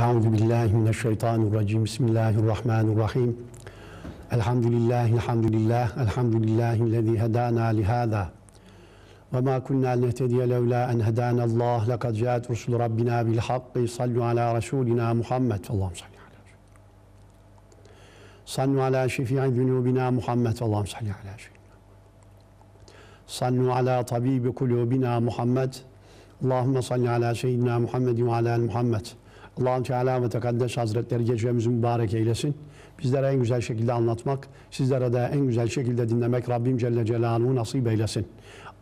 Euzu billahi mineşşeytanirracim. Bismillahirrahmanirrahim. Elhamdülillahi elhamdülillah. Elhamdülillahi'llezî hedâna lihâzâ. Ve mâ kunnâ nehtediye levlâ en hedânallâh. Lekad câet rusul rabbina bil hakkı. Sallu alâ rasûlina Muhammed. Allah'ım salli alâ. Sallu alâ şefî'i zunûbina Muhammed. Allah'ım salli alâ. Sallu alâ tabîbi kulûbina Muhammed. Allahümme salli alâ seyyidina Muhammed ve alâ Muhammed. Allah'ın Teala ve Tekaddes Hazretleri gecemizi mübarek eylesin. Bizlere en güzel şekilde anlatmak, sizlere de en güzel şekilde dinlemek Rabbim Celle Celaluhu nasip eylesin.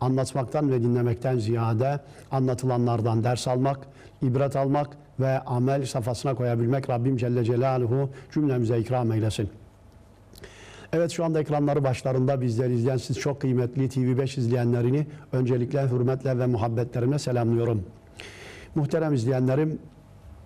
Anlatmaktan ve dinlemekten ziyade anlatılanlardan ders almak, ibret almak ve amel safhasına koyabilmek Rabbim Celle Celaluhu cümlemize ikram eylesin. Evet şu anda ekranları başlarında bizleri izleyen siz çok kıymetli TV5 izleyenlerini öncelikle hürmetle ve muhabbetlerimle selamlıyorum. Muhterem izleyenlerim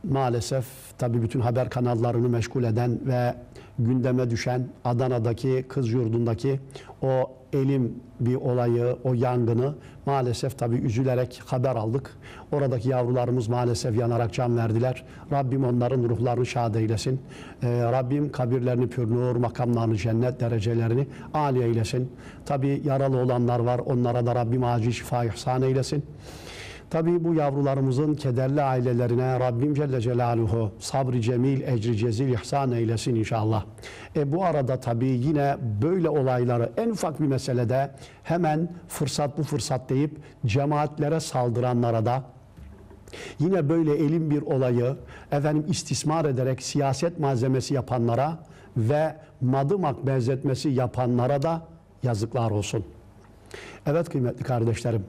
maalesef tabi bütün haber kanallarını meşgul eden ve gündeme düşen Adana'daki kız yurdundaki o elim bir olayı, o yangını maalesef tabi üzülerek haber aldık. Oradaki yavrularımız maalesef yanarak can verdiler. Rabbim onların ruhlarını şad eylesin. Ee, Rabbim kabirlerini pür nur, makamlarını cennet derecelerini âli eylesin. Tabi yaralı olanlar var. Onlara da Rabbim acil şifa ihsan eylesin. Tabii bu yavrularımızın kederli ailelerine Rabbim Celle Celaluhu sabri cemil, ecri cezil ihsan eylesin inşallah. E bu arada tabii yine böyle olayları en ufak bir meselede hemen fırsat bu fırsat deyip cemaatlere saldıranlara da yine böyle elin bir olayı efendim istismar ederek siyaset malzemesi yapanlara ve madımak benzetmesi yapanlara da yazıklar olsun. Evet kıymetli kardeşlerim.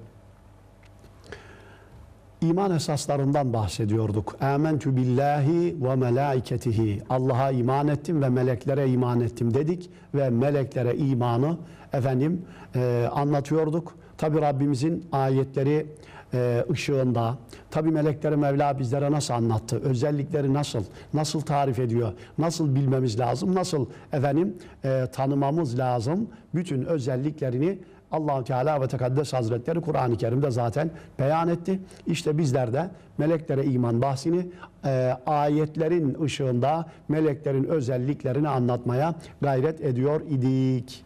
İman esaslarından bahsediyorduk. Âmentü billahi ve melâiketihi. Allah'a iman ettim ve meleklere iman ettim dedik ve meleklere imanı efendim e, anlatıyorduk. Tabi Rabbimizin ayetleri e, ışığında, tabi melekleri Mevla bizlere nasıl anlattı, özellikleri nasıl, nasıl tarif ediyor, nasıl bilmemiz lazım, nasıl efendim e, tanımamız lazım, bütün özelliklerini allah Teala ve Tekaddes Hazretleri Kur'an-ı Kerim'de zaten beyan etti. İşte bizler de meleklere iman bahsini e, ayetlerin ışığında meleklerin özelliklerini anlatmaya gayret ediyor idik.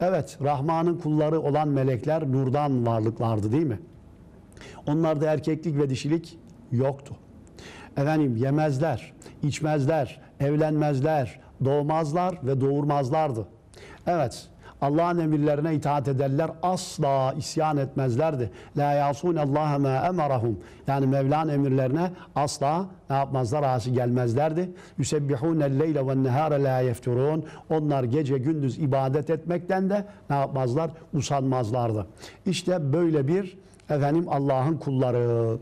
Evet, Rahman'ın kulları olan melekler nurdan varlıklardı değil mi? Onlarda erkeklik ve dişilik yoktu. Efendim yemezler, içmezler, evlenmezler, doğmazlar ve doğurmazlardı. Evet, Allah'ın emirlerine itaat ederler. Asla isyan etmezlerdi. La yasune Allah ma emarahum. Yani Mevla'nın emirlerine asla ne yapmazlar? Asi gelmezlerdi. Yusebbihune leyle ve nehare la yefturun. Onlar gece gündüz ibadet etmekten de ne yapmazlar? Usanmazlardı. İşte böyle bir efendim Allah'ın kulları.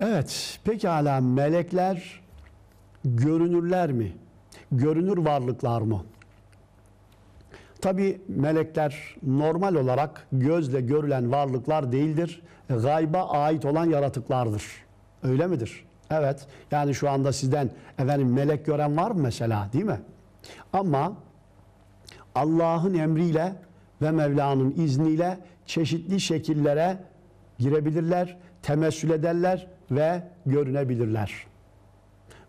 Evet, pekala melekler görünürler mi? Görünür varlıklar mı? Tabi melekler normal olarak gözle görülen varlıklar değildir. Gayba ait olan yaratıklardır. Öyle midir? Evet. Yani şu anda sizden efendim melek gören var mı mesela değil mi? Ama Allah'ın emriyle ve Mevla'nın izniyle çeşitli şekillere girebilirler, temessül ederler ve görünebilirler.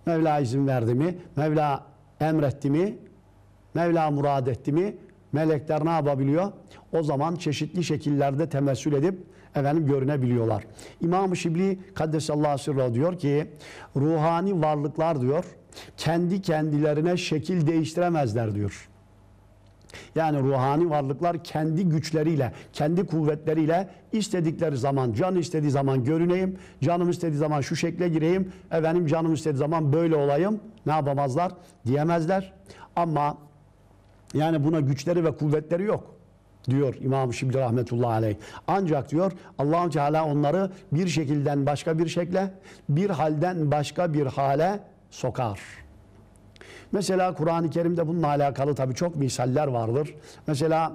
Mevla izin verdi mi? Mevla emretti mi? Mevla murad etti mi? Melekler ne yapabiliyor? O zaman çeşitli şekillerde temessül edip efendim görünebiliyorlar. İmam-ı Şibli Kaddesallahu sirra diyor ki ruhani varlıklar diyor kendi kendilerine şekil değiştiremezler diyor. Yani ruhani varlıklar kendi güçleriyle, kendi kuvvetleriyle istedikleri zaman, can istediği zaman görüneyim, canım istediği zaman şu şekle gireyim, efendim canım istediği zaman böyle olayım, ne yapamazlar diyemezler. Ama yani buna güçleri ve kuvvetleri yok diyor İmam Şibli rahmetullahi aleyh. Ancak diyor allah Teala onları bir şekilden başka bir şekle, bir halden başka bir hale sokar. Mesela Kur'an-ı Kerim'de bununla alakalı tabi çok misaller vardır. Mesela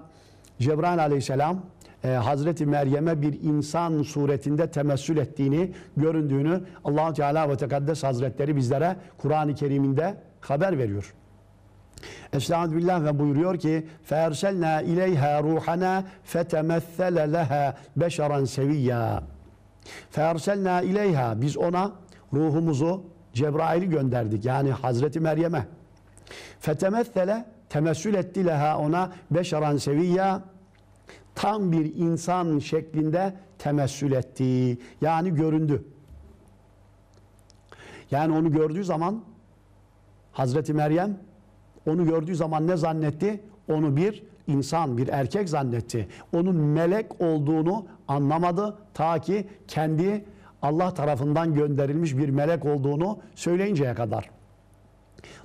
Cebrail aleyhisselam e, Hazreti Meryem'e bir insan suretinde temessül ettiğini, göründüğünü allah Teala ve Tekaddes Hazretleri bizlere Kur'an-ı Kerim'inde haber veriyor. Estaizu billah ve buyuruyor ki فَاَرْسَلْنَا اِلَيْهَا رُوحَنَا فَتَمَثَّلَ لَهَا بَشَرًا سَوِيًّا فَاَرْسَلْنَا اِلَيْهَا Biz ona ruhumuzu Cebrail'i gönderdik. Yani Hazreti Meryem'e. Fetemessele temessül etti leha ona beşaran seviyya tam bir insan şeklinde temessül etti. Yani göründü. Yani onu gördüğü zaman Hazreti Meryem onu gördüğü zaman ne zannetti? Onu bir insan, bir erkek zannetti. Onun melek olduğunu anlamadı ta ki kendi Allah tarafından gönderilmiş bir melek olduğunu söyleyinceye kadar.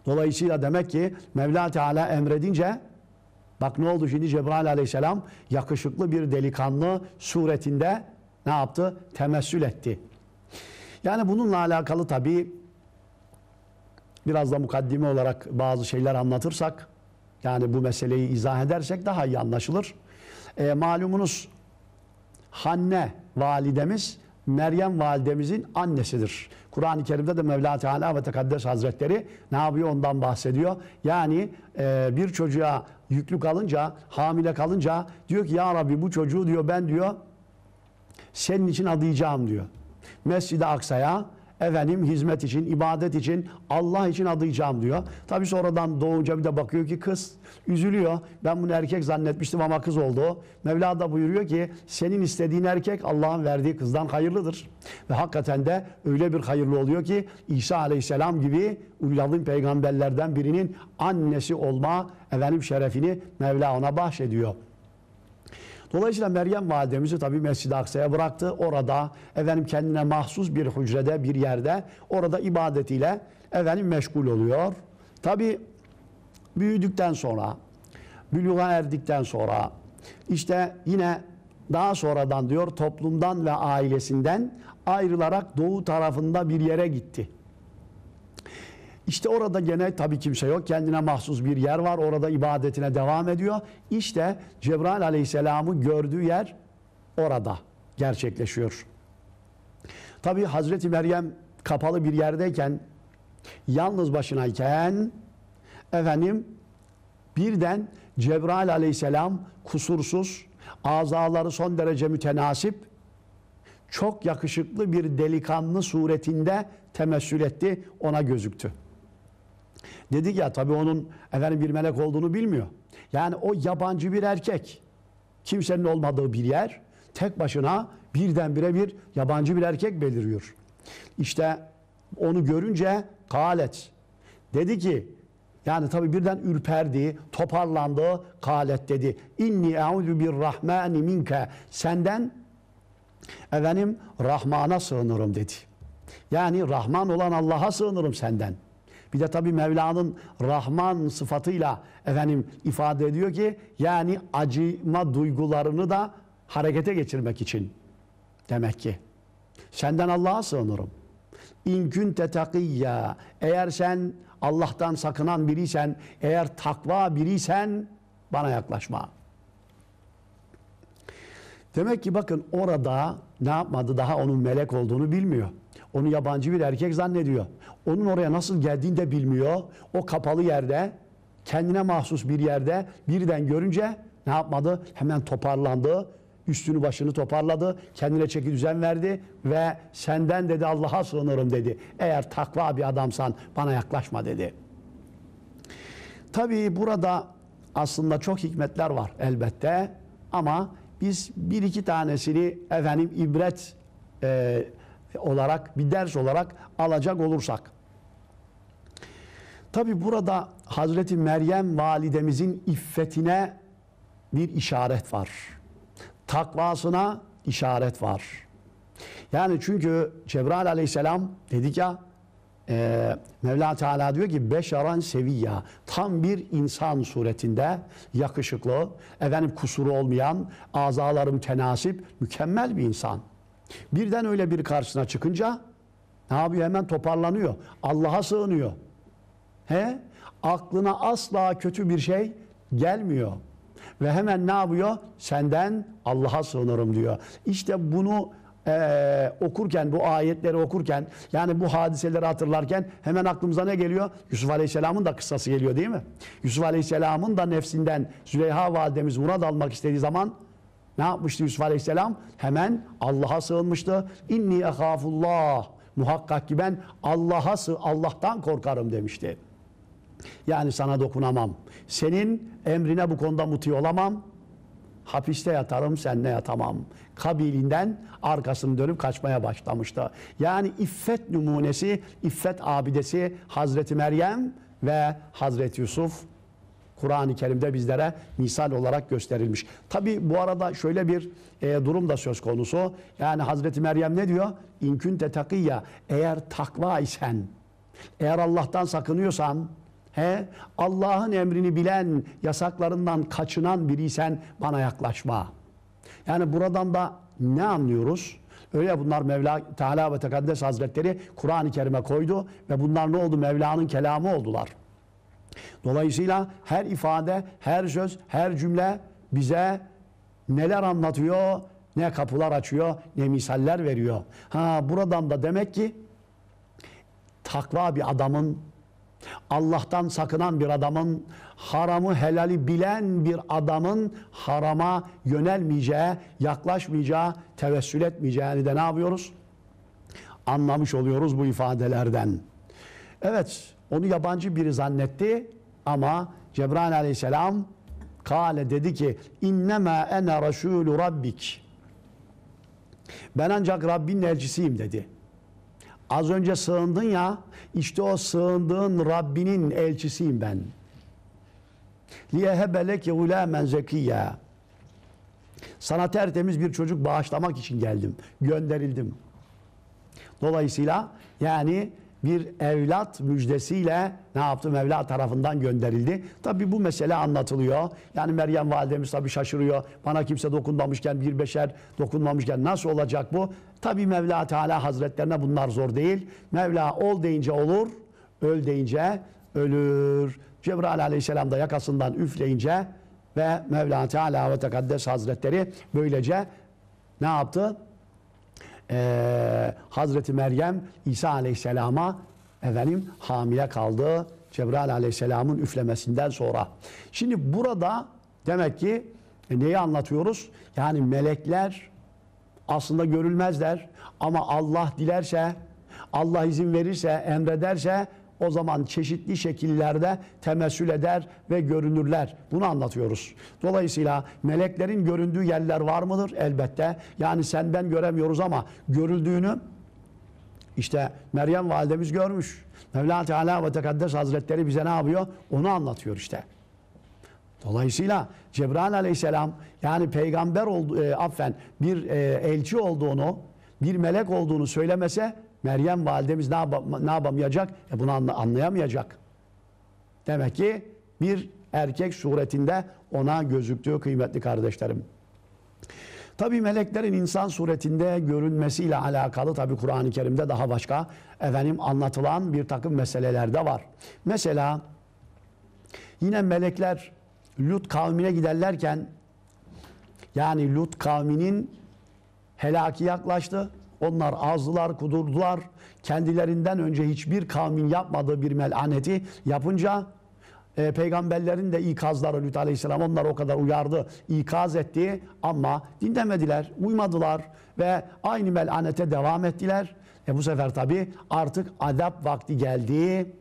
Dolayısıyla demek ki Mevla Teala emredince bak ne oldu şimdi Cebrail aleyhisselam yakışıklı bir delikanlı suretinde ne yaptı? Temessül etti. Yani bununla alakalı tabii biraz da mukaddime olarak bazı şeyler anlatırsak yani bu meseleyi izah edersek daha iyi anlaşılır. E, malumunuz Hanne validemiz Meryem validemizin annesidir. Kur'an-ı Kerim'de de Mevla Teala ve Tekaddes Hazretleri ne yapıyor ondan bahsediyor. Yani e, bir çocuğa yüklü kalınca, hamile kalınca diyor ki ya Rabbi bu çocuğu diyor ben diyor senin için adayacağım diyor. Mescid-i Aksa'ya efendim hizmet için, ibadet için, Allah için adayacağım diyor. Tabi sonradan doğunca bir de bakıyor ki kız üzülüyor. Ben bunu erkek zannetmiştim ama kız oldu. Mevla da buyuruyor ki senin istediğin erkek Allah'ın verdiği kızdan hayırlıdır. Ve hakikaten de öyle bir hayırlı oluyor ki İsa Aleyhisselam gibi ulladın peygamberlerden birinin annesi olma efendim şerefini Mevla ona bahşediyor. Dolayısıyla Meryem validemizi tabii Mescid-i Aksa'ya bıraktı. Orada efendim kendine mahsus bir hücrede bir yerde orada ibadetiyle efendim meşgul oluyor. Tabii büyüdükten sonra büluğa erdikten sonra işte yine daha sonradan diyor toplumdan ve ailesinden ayrılarak doğu tarafında bir yere gitti. İşte orada gene tabii kimse yok. Kendine mahsus bir yer var. Orada ibadetine devam ediyor. İşte Cebrail aleyhisselamı gördüğü yer orada gerçekleşiyor. Tabii Hazreti Meryem kapalı bir yerdeyken, yalnız başınayken efendim birden Cebrail aleyhisselam kusursuz, azaları son derece mütenasip, çok yakışıklı bir delikanlı suretinde temessül etti, ona gözüktü. Dedik ya tabii onun efendim bir melek olduğunu bilmiyor. Yani o yabancı bir erkek. Kimsenin olmadığı bir yer tek başına birdenbire bir yabancı bir erkek beliriyor. İşte onu görünce kalet dedi ki yani tabii birden ürperdi, toparlandı, kalet dedi. İnni eûzü bir rahmani minke. Senden efendim Rahman'a sığınırım dedi. Yani Rahman olan Allah'a sığınırım senden. Bir de tabii Mevla'nın Rahman sıfatıyla efendim ifade ediyor ki yani acıma duygularını da harekete geçirmek için demek ki. Senden Allah'a sığınırım. İnkün tetakiyya. Eğer sen Allah'tan sakınan biriysen, eğer takva biriysen bana yaklaşma. Demek ki bakın orada ne yapmadı? Daha onun melek olduğunu bilmiyor. Onu yabancı bir erkek zannediyor. Onun oraya nasıl geldiğini de bilmiyor. O kapalı yerde, kendine mahsus bir yerde birden görünce ne yapmadı? Hemen toparlandı. Üstünü başını toparladı. Kendine çeki düzen verdi ve senden dedi Allah'a sığınırım dedi. Eğer takva bir adamsan bana yaklaşma dedi. Tabii burada aslında çok hikmetler var elbette ama biz bir iki tanesini efendim ibret e, olarak bir ders olarak alacak olursak. Tabi burada Hazreti Meryem validemizin iffetine bir işaret var. Takvasına işaret var. Yani çünkü Cebrail aleyhisselam dedik ya e, Mevla Teala diyor ki beşaran seviyya tam bir insan suretinde yakışıklı efendim kusuru olmayan azalarım tenasip mükemmel bir insan. Birden öyle bir karşısına çıkınca ne yapıyor? Hemen toparlanıyor. Allah'a sığınıyor. He? Aklına asla kötü bir şey gelmiyor. Ve hemen ne yapıyor? Senden Allah'a sığınırım diyor. İşte bunu e, okurken, bu ayetleri okurken, yani bu hadiseleri hatırlarken hemen aklımıza ne geliyor? Yusuf Aleyhisselam'ın da kıssası geliyor değil mi? Yusuf Aleyhisselam'ın da nefsinden Züleyha validemiz murad almak istediği zaman ne yapmıştı Yusuf Aleyhisselam? Hemen Allah'a sığınmıştı. İnni ehafullah Muhakkak ki ben Allah'a sı- Allah'tan korkarım demişti. Yani sana dokunamam. Senin emrine bu konuda muti olamam. Hapiste yatarım, senle yatamam. Kabilinden arkasını dönüp kaçmaya başlamıştı. Yani iffet numunesi, iffet abidesi Hazreti Meryem ve Hazreti Yusuf Kur'an-ı Kerim'de bizlere misal olarak gösterilmiş. Tabi bu arada şöyle bir e, durum da söz konusu. Yani Hazreti Meryem ne diyor? İnkünte takiyya. Eğer takva isen, eğer Allah'tan sakınıyorsan, he, Allah'ın emrini bilen, yasaklarından kaçınan biriysen bana yaklaşma. Yani buradan da ne anlıyoruz? Öyle bunlar Mevla Teala ve Tekaddes Hazretleri Kur'an-ı Kerim'e koydu ve bunlar ne oldu? Mevla'nın kelamı oldular. Dolayısıyla her ifade, her söz, her cümle bize neler anlatıyor, ne kapılar açıyor, ne misaller veriyor. Ha buradan da demek ki takva bir adamın, Allah'tan sakınan bir adamın, haramı helali bilen bir adamın harama yönelmeyeceği, yaklaşmayacağı, tevessül etmeyeceğini de ne yapıyoruz? Anlamış oluyoruz bu ifadelerden. Evet, onu yabancı biri zannetti ama Cebrail aleyhisselam kale dedi ki innema ene rasulü rabbik ben ancak Rabbin elçisiyim dedi. Az önce sığındın ya işte o sığındığın Rabbinin elçisiyim ben. Liyehebe leke gulâmen zekiyye sana tertemiz bir çocuk bağışlamak için geldim. Gönderildim. Dolayısıyla yani bir evlat müjdesiyle ne yaptı? Mevla tarafından gönderildi. Tabi bu mesele anlatılıyor. Yani Meryem validemiz tabi şaşırıyor. Bana kimse dokunmamışken bir beşer dokunmamışken nasıl olacak bu? Tabi Mevla Teala Hazretlerine bunlar zor değil. Mevla ol deyince olur, öl deyince ölür. Cebrail aleyhisselam da yakasından üfleyince ve Mevla Teala ve Tekaddes Hazretleri böylece ne yaptı? Ee, Hazreti Meryem İsa Aleyhisselam'a efendim hamile kaldı. Cebrail Aleyhisselam'ın üflemesinden sonra. Şimdi burada demek ki e, neyi anlatıyoruz? Yani melekler aslında görülmezler ama Allah dilerse, Allah izin verirse, emrederse o zaman çeşitli şekillerde temessül eder ve görünürler. Bunu anlatıyoruz. Dolayısıyla meleklerin göründüğü yerler var mıdır? Elbette. Yani sen ben göremiyoruz ama görüldüğünü işte Meryem validemiz görmüş. Mevla Teala ve Tekaddes Hazretleri bize ne yapıyor? Onu anlatıyor işte. Dolayısıyla Cebrail aleyhisselam yani peygamber oldu, e, affen bir e, elçi olduğunu, bir melek olduğunu söylemese Meryem validemiz ne, yapam- ne yapamayacak? E bunu anla- anlayamayacak. Demek ki bir erkek suretinde ona gözüktüğü kıymetli kardeşlerim. Tabi meleklerin insan suretinde görünmesiyle alakalı tabi Kur'an-ı Kerim'de daha başka efendim anlatılan bir takım meseleler de var. Mesela yine melekler Lut kavmine giderlerken yani Lut kavminin helaki yaklaştı. Onlar azdılar, kudurdular. Kendilerinden önce hiçbir kavmin yapmadığı bir melaneti yapınca e, peygamberlerin de ikazları Lut Aleyhisselam onları o kadar uyardı, ikaz etti ama dinlemediler, uymadılar ve aynı melanete devam ettiler. E bu sefer tabi artık adap vakti geldi.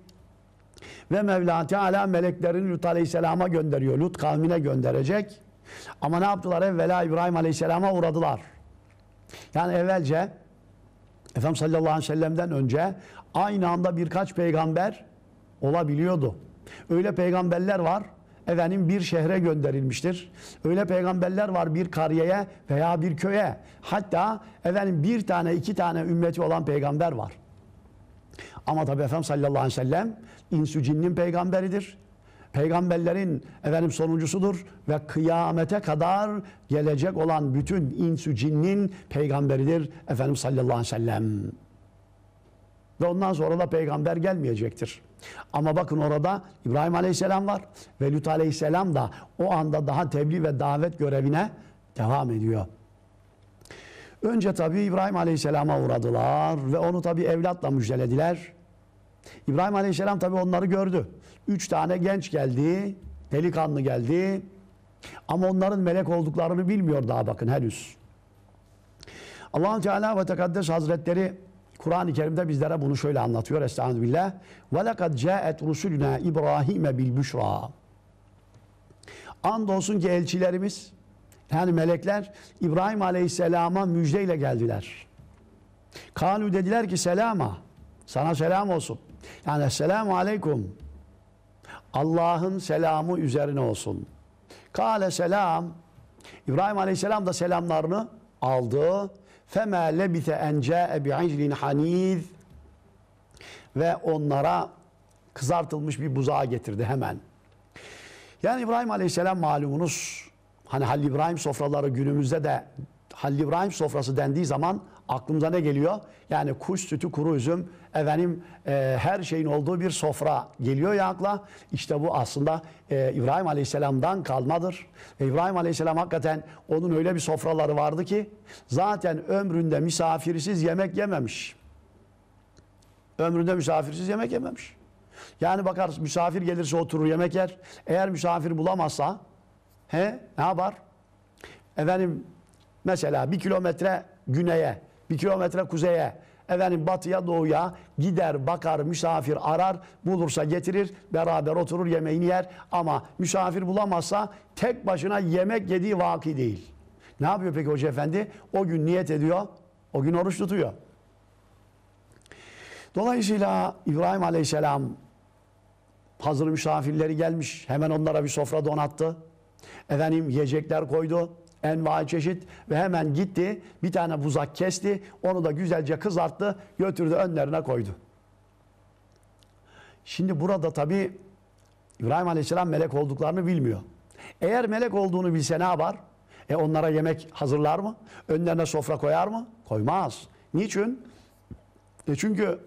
Ve Mevla Teala meleklerini Lut Aleyhisselam'a gönderiyor. Lut kavmine gönderecek. Ama ne yaptılar? Evvela İbrahim Aleyhisselam'a uğradılar. Yani evvelce Efendimiz sallallahu aleyhi ve sellem'den önce aynı anda birkaç peygamber olabiliyordu. Öyle peygamberler var efendim bir şehre gönderilmiştir. Öyle peygamberler var bir kariyeye veya bir köye. Hatta efendim bir tane iki tane ümmeti olan peygamber var. Ama tabi Efendimiz sallallahu aleyhi ve sellem insü cinnin peygamberidir. Peygamberlerin efendim sonuncusudur ve kıyamete kadar gelecek olan bütün insü cinnin peygamberidir Efendimiz sallallahu aleyhi ve sellem. Ve ondan sonra da peygamber gelmeyecektir. Ama bakın orada İbrahim Aleyhisselam var ve Lut Aleyhisselam da o anda daha tebliğ ve davet görevine devam ediyor. Önce tabii İbrahim Aleyhisselam'a uğradılar ve onu tabii evlatla müjdelediler. İbrahim Aleyhisselam tabii onları gördü. Üç tane genç geldi, delikanlı geldi. Ama onların melek olduklarını bilmiyor daha bakın henüz. allah Teala ve Tekaddes Hazretleri Kur'an-ı Kerim'de bizlere bunu şöyle anlatıyor. Estağfirullah. Ve lekad ca'et rusuluna İbrahim'e bil büşra. Andolsun ki elçilerimiz yani melekler İbrahim Aleyhisselam'a müjdeyle geldiler. Kalu dediler ki selama. Sana selam olsun. Yani selamu aleyküm. Allah'ın selamı üzerine olsun. Kale selam. İbrahim Aleyhisselam da selamlarını aldı. Fema lebite en ca'e bi'iclin haniz ve onlara kızartılmış bir buzağı getirdi hemen. Yani İbrahim Aleyhisselam malumunuz hani Halil İbrahim sofraları günümüzde de Halil İbrahim sofrası dendiği zaman aklımıza ne geliyor? Yani kuş sütü, kuru üzüm, efendim e, her şeyin olduğu bir sofra geliyor ya akla. İşte bu aslında e, İbrahim Aleyhisselam'dan kalmadır. Ve İbrahim Aleyhisselam hakikaten onun öyle bir sofraları vardı ki zaten ömründe misafirsiz yemek yememiş. Ömründe misafirsiz yemek yememiş. Yani bakar misafir gelirse oturur yemek yer. Eğer misafir bulamazsa he, ne yapar? Efendim mesela bir kilometre güneye, bir kilometre kuzeye, efendim batıya doğuya gider bakar misafir arar bulursa getirir beraber oturur yemeğini yer ama misafir bulamazsa tek başına yemek yediği vaki değil. Ne yapıyor peki hoca efendi? O gün niyet ediyor, o gün oruç tutuyor. Dolayısıyla İbrahim Aleyhisselam hazır misafirleri gelmiş. Hemen onlara bir sofra donattı. Efendim yiyecekler koydu. Envai çeşit ve hemen gitti. Bir tane buzak kesti. Onu da güzelce kızarttı. Götürdü önlerine koydu. Şimdi burada tabi İbrahim Aleyhisselam melek olduklarını bilmiyor. Eğer melek olduğunu bilse ne yapar? E onlara yemek hazırlar mı? Önlerine sofra koyar mı? Koymaz. Niçin? E çünkü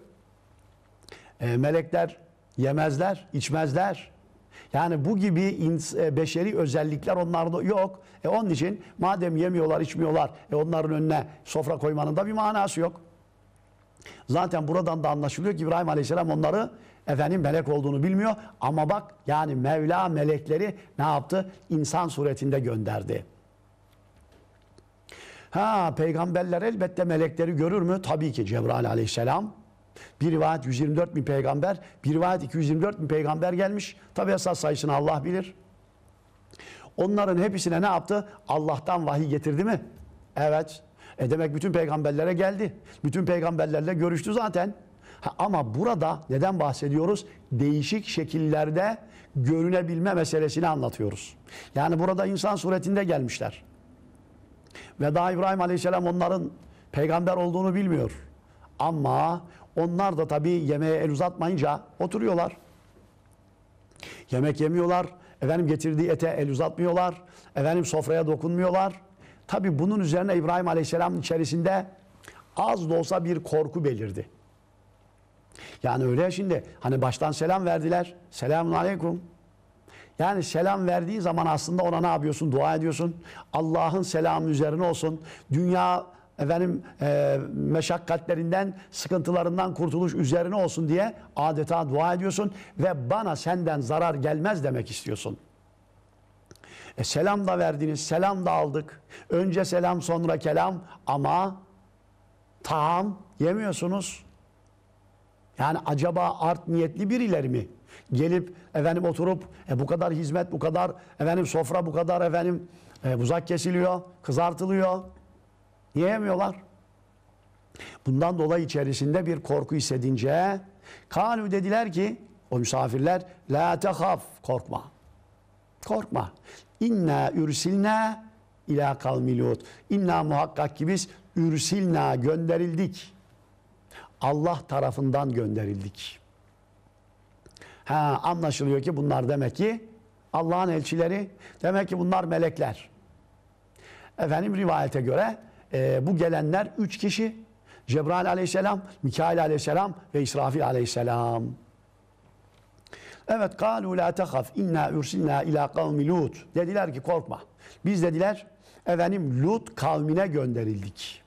e, melekler yemezler, içmezler. Yani bu gibi e, beşeri özellikler onlarda yok. E onun için madem yemiyorlar, içmiyorlar, e onların önüne sofra koymanın da bir manası yok. Zaten buradan da anlaşılıyor ki İbrahim Aleyhisselam onları efendim melek olduğunu bilmiyor. Ama bak yani Mevla melekleri ne yaptı? İnsan suretinde gönderdi. Ha peygamberler elbette melekleri görür mü? Tabii ki Cebrail Aleyhisselam. Bir rivayet 124 bin peygamber, bir rivayet 224 bin peygamber gelmiş. Tabi esas sayısını Allah bilir. Onların hepsine ne yaptı? Allah'tan vahiy getirdi mi? Evet. E demek bütün peygamberlere geldi. Bütün peygamberlerle görüştü zaten. Ha, ama burada neden bahsediyoruz? Değişik şekillerde görünebilme meselesini anlatıyoruz. Yani burada insan suretinde gelmişler. Ve daha İbrahim Aleyhisselam onların peygamber olduğunu bilmiyor. Ama onlar da tabii yemeğe el uzatmayınca oturuyorlar. Yemek yemiyorlar. Efendim getirdiği ete el uzatmıyorlar. Efendim sofraya dokunmuyorlar. Tabii bunun üzerine İbrahim Aleyhisselam'ın içerisinde az da olsa bir korku belirdi. Yani öyle şimdi hani baştan selam verdiler. Selamun aleyküm. Yani selam verdiği zaman aslında ona ne yapıyorsun? Dua ediyorsun. Allah'ın selamı üzerine olsun. Dünya efendim e, meşakkatlerinden, sıkıntılarından kurtuluş üzerine olsun diye adeta dua ediyorsun ve bana senden zarar gelmez demek istiyorsun. E, selam da verdiniz, selam da aldık. Önce selam sonra kelam ama tam yemiyorsunuz. Yani acaba art niyetli birileri mi? Gelip efendim oturup e, bu kadar hizmet, bu kadar efendim sofra, bu kadar efendim e, buzak kesiliyor, kızartılıyor. Niye yemiyorlar? Bundan dolayı içerisinde bir korku hissedince kalu dediler ki o misafirler la tehaf korkma. Korkma. İnna ürsilna ila kavmi Lut. İnna muhakkak ki biz ürsilna gönderildik. Allah tarafından gönderildik. Ha anlaşılıyor ki bunlar demek ki Allah'ın elçileri, demek ki bunlar melekler. Efendim rivayete göre e, bu gelenler üç kişi. Cebrail aleyhisselam, Mikail aleyhisselam ve İsrafil aleyhisselam. Evet, kalu la tehaf inna ursilna ila kavmi Lut. Dediler ki korkma. Biz dediler efendim Lut kavmine gönderildik.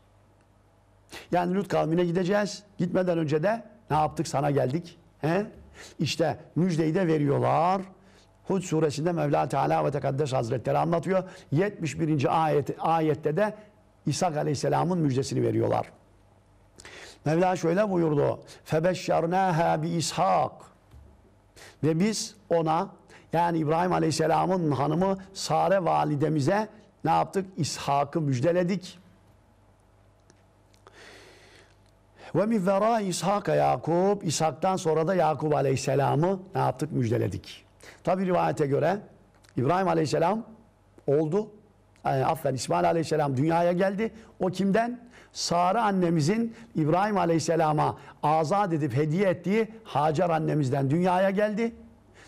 Yani Lut kavmine gideceğiz. Gitmeden önce de ne yaptık? Sana geldik. He? İşte müjdeyi de veriyorlar. Hud suresinde Mevla Teala ve Tekaddes Hazretleri anlatıyor. 71. ayet, ayette de İsa Aleyhisselam'ın müjdesini veriyorlar. Mevla şöyle buyurdu. Febeşşernâhâ bi İshak. Ve biz ona yani İbrahim Aleyhisselam'ın hanımı Sare validemize ne yaptık? İshak'ı müjdeledik. Ve min vera İshak'a Yakup. İshak'tan sonra da Yakup Aleyhisselam'ı ne yaptık? Müjdeledik. Tabi rivayete göre İbrahim Aleyhisselam oldu. Affen İsmail Aleyhisselam dünyaya geldi. O kimden? Sara annemizin İbrahim Aleyhisselam'a azat edip hediye ettiği Hacer annemizden dünyaya geldi.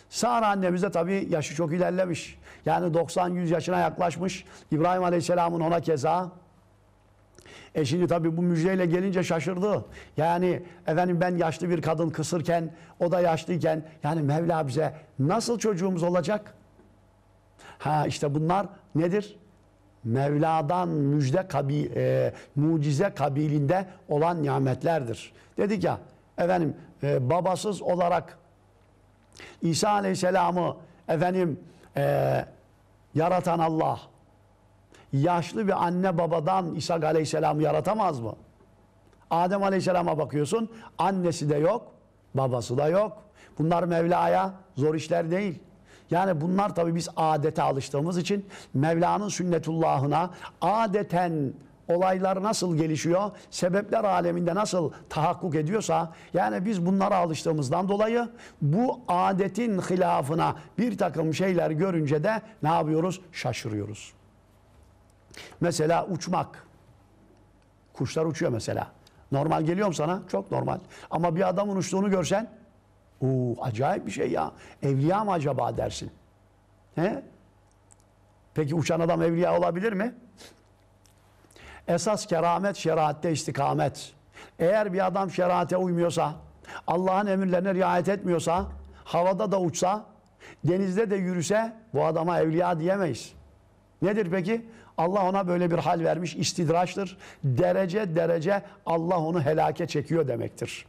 Sara annemiz de tabii yaşı çok ilerlemiş. Yani 90-100 yaşına yaklaşmış. İbrahim Aleyhisselam'ın ona keza e şimdi tabii bu müjdeyle gelince şaşırdı. Yani efendim ben yaşlı bir kadın kısırken, o da yaşlıyken yani Mevla bize nasıl çocuğumuz olacak? Ha işte bunlar nedir? Mevla'dan müjde kabi, e, mucize kabiliğinde olan nimetlerdir. Dedik ya efendim e, babasız olarak İsa Aleyhisselam'ı efendim e, yaratan Allah yaşlı bir anne babadan İsa Aleyhisselam'ı yaratamaz mı? Adem Aleyhisselam'a bakıyorsun annesi de yok, babası da yok. Bunlar Mevla'ya zor işler değil. Yani bunlar tabii biz adete alıştığımız için Mevla'nın sünnetullahına adeten olaylar nasıl gelişiyor, sebepler aleminde nasıl tahakkuk ediyorsa, yani biz bunlara alıştığımızdan dolayı bu adetin hilafına bir takım şeyler görünce de ne yapıyoruz? Şaşırıyoruz. Mesela uçmak. Kuşlar uçuyor mesela. Normal geliyor mu sana? Çok normal. Ama bir adamın uçtuğunu görsen, Oo, acayip bir şey ya. Evliya mı acaba dersin? He? Peki uçan adam evliya olabilir mi? Esas keramet şeriatte istikamet. Eğer bir adam şeriate uymuyorsa, Allah'ın emirlerine riayet etmiyorsa, havada da uçsa, denizde de yürüse bu adama evliya diyemeyiz. Nedir peki? Allah ona böyle bir hal vermiş, istidraçtır. Derece derece Allah onu helake çekiyor demektir.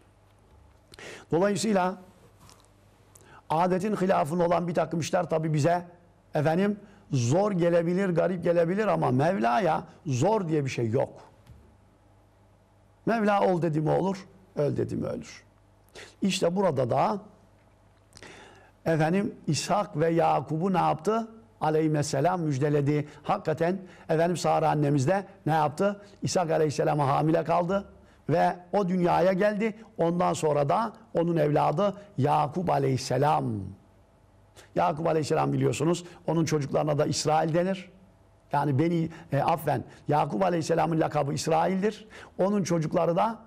Dolayısıyla adetin hilafında olan bir takım işler tabi bize efendim zor gelebilir, garip gelebilir ama Mevla'ya zor diye bir şey yok. Mevla ol dedi mi olur, öl dedi mi ölür. İşte burada da efendim İshak ve Yakub'u ne yaptı? Aleyhisselam müjdeledi. Hakikaten efendim Sara annemiz de ne yaptı? İshak Aleyhisselam'a hamile kaldı ve o dünyaya geldi. Ondan sonra da onun evladı Yakup Aleyhisselam. Yakup Aleyhisselam biliyorsunuz onun çocuklarına da İsrail denir. Yani beni e, affen Yakup Aleyhisselam'ın lakabı İsrail'dir. Onun çocukları da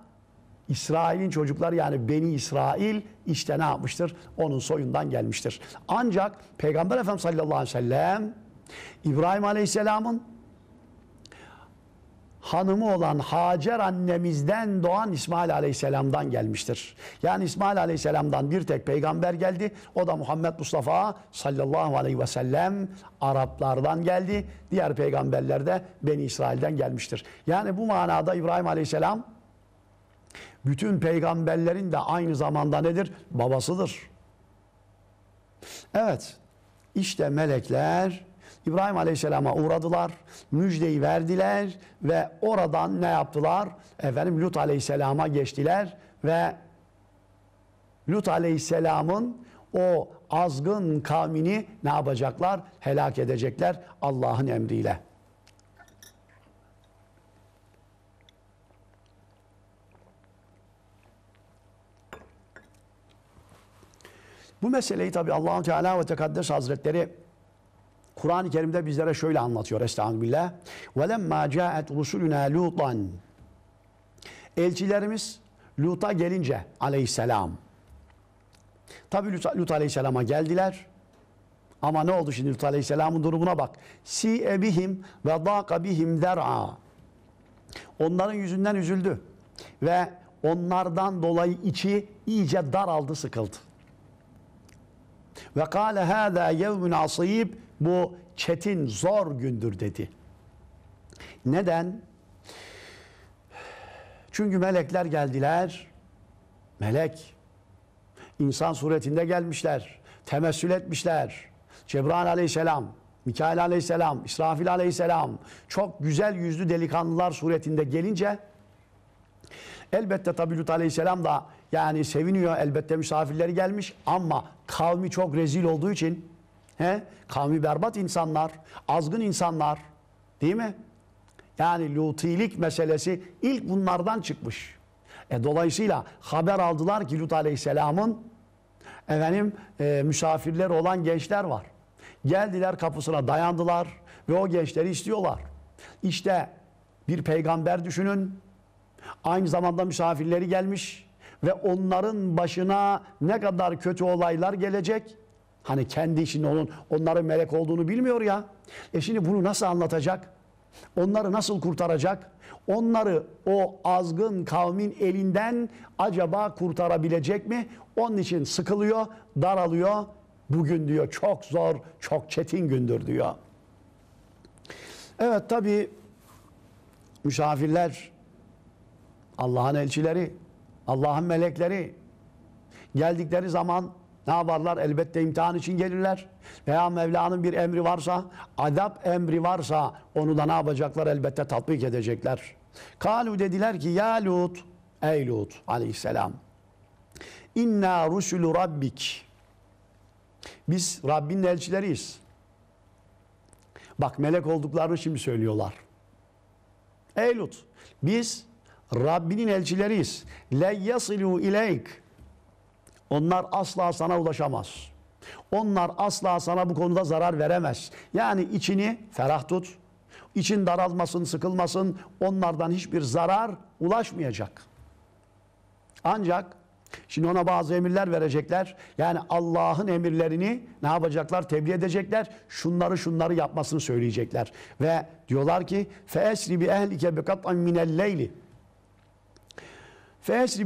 İsrail'in çocukları yani Beni İsrail işte ne yapmıştır? Onun soyundan gelmiştir. Ancak Peygamber Efendimiz sallallahu aleyhi ve sellem İbrahim Aleyhisselam'ın hanımı olan Hacer annemizden doğan İsmail Aleyhisselam'dan gelmiştir. Yani İsmail Aleyhisselam'dan bir tek peygamber geldi. O da Muhammed Mustafa sallallahu aleyhi ve sellem Araplardan geldi. Diğer peygamberler de Beni İsrail'den gelmiştir. Yani bu manada İbrahim Aleyhisselam bütün peygamberlerin de aynı zamanda nedir? Babasıdır. Evet. İşte melekler İbrahim Aleyhisselam'a uğradılar, müjdeyi verdiler ve oradan ne yaptılar? Efendim Lut Aleyhisselam'a geçtiler ve Lut Aleyhisselam'ın o azgın kavmini ne yapacaklar? Helak edecekler Allah'ın emriyle. Bu meseleyi tabi allah Teala ve Tekaddes Hazretleri Kur'an-ı Kerim'de bizlere şöyle anlatıyor Estağfirullah. وَلَمَّا جَاءَتْ رُسُلُنَا لُوطًا Elçilerimiz Lut'a gelince aleyhisselam. Tabi Lut, Lut aleyhisselama geldiler. Ama ne oldu şimdi Lut aleyhisselamın durumuna bak. Si ebihim ve dâka bihim zer'a. Onların yüzünden üzüldü. Ve onlardan dolayı içi iyice daraldı, sıkıldı. Ve kâle hâzâ yevmün asîb bu çetin, zor gündür dedi. Neden? Çünkü melekler geldiler. Melek insan suretinde gelmişler. Temessül etmişler. Cebrail aleyhisselam, Mikail aleyhisselam, İsrafil aleyhisselam çok güzel yüzlü delikanlılar suretinde gelince Elbette tabi Lut Aleyhisselam da yani seviniyor elbette misafirleri gelmiş ama kavmi çok rezil olduğu için he, kavmi berbat insanlar, azgın insanlar değil mi? Yani lutilik meselesi ilk bunlardan çıkmış. E, dolayısıyla haber aldılar ki Lut Aleyhisselam'ın efendim e, misafirleri olan gençler var. Geldiler kapısına dayandılar ve o gençleri istiyorlar. İşte bir peygamber düşünün. Aynı zamanda misafirleri gelmiş ve onların başına ne kadar kötü olaylar gelecek. Hani kendi için onun onların melek olduğunu bilmiyor ya. E şimdi bunu nasıl anlatacak? Onları nasıl kurtaracak? Onları o azgın kavmin elinden acaba kurtarabilecek mi? Onun için sıkılıyor, daralıyor. Bugün diyor çok zor, çok çetin gündür diyor. Evet tabi misafirler Allah'ın elçileri, Allah'ın melekleri geldikleri zaman ne yaparlar? Elbette imtihan için gelirler. Veya Mevla'nın bir emri varsa, adap emri varsa onu da ne yapacaklar? Elbette tatbik edecekler. Kalu dediler ki ya Lut, ey Lut aleyhisselam. İnna rusulü rabbik. Biz Rabbinin elçileriyiz. Bak melek olduklarını şimdi söylüyorlar. Ey Lut, biz Rabbinin elçileriyiz. Le yasilu ileyk. Onlar asla sana ulaşamaz. Onlar asla sana bu konuda zarar veremez. Yani içini ferah tut. İçin daralmasın, sıkılmasın. Onlardan hiçbir zarar ulaşmayacak. Ancak şimdi ona bazı emirler verecekler. Yani Allah'ın emirlerini ne yapacaklar? Tebliğ edecekler. Şunları şunları yapmasını söyleyecekler. Ve diyorlar ki feesri bi ehlike bi kat'an minel leyli.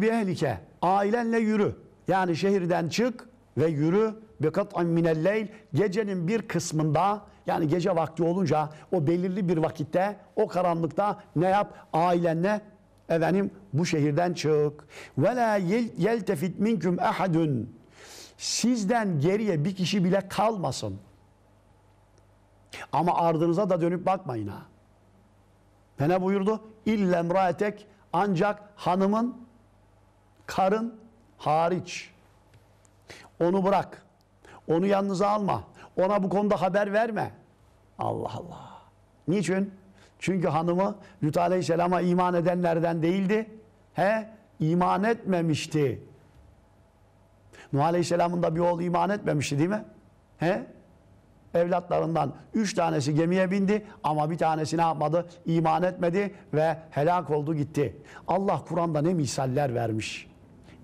Bi ehlike. Ailenle yürü. Yani şehirden çık ve yürü bi kat'an minel leyl. Gecenin bir kısmında yani gece vakti olunca o belirli bir vakitte o karanlıkta ne yap? Ailenle efendim bu şehirden çık. Ve la yeltefit minkum ahadun. Sizden geriye bir kişi bile kalmasın. Ama ardınıza da dönüp bakmayın ha. Ve ne buyurdu? İlle emraetek ancak hanımın, karın hariç. Onu bırak. Onu yanınıza alma. Ona bu konuda haber verme. Allah Allah. Niçin? Çünkü hanımı Lut Aleyhisselam'a iman edenlerden değildi. He? İman etmemişti. Nuh Aleyhisselam'ın da bir oğlu iman etmemişti değil mi? He? Evlatlarından üç tanesi gemiye bindi ama bir tanesi ne yapmadı? İman etmedi ve helak oldu gitti. Allah Kur'an'da ne misaller vermiş.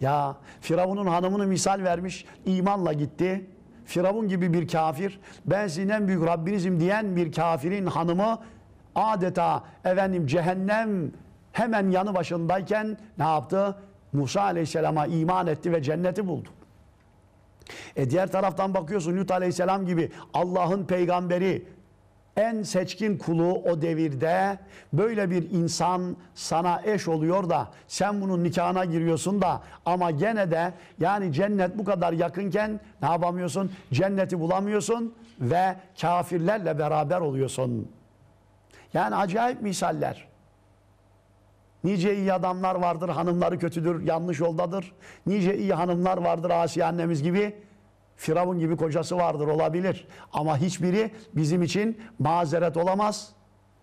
Ya Firavun'un hanımını misal vermiş. imanla gitti. Firavun gibi bir kafir, ben sizin en büyük Rabbinizim diyen bir kafirin hanımı adeta efendim cehennem hemen yanı başındayken ne yaptı? Musa Aleyhisselam'a iman etti ve cenneti buldu. E diğer taraftan bakıyorsun Lut Aleyhisselam gibi Allah'ın peygamberi en seçkin kulu o devirde böyle bir insan sana eş oluyor da sen bunun nikahına giriyorsun da ama gene de yani cennet bu kadar yakınken ne yapamıyorsun? Cenneti bulamıyorsun ve kafirlerle beraber oluyorsun. Yani acayip misaller. Nice iyi adamlar vardır, hanımları kötüdür, yanlış yoldadır. Nice iyi hanımlar vardır Asiye annemiz gibi. Firavun gibi kocası vardır olabilir. Ama hiçbiri bizim için mazeret olamaz.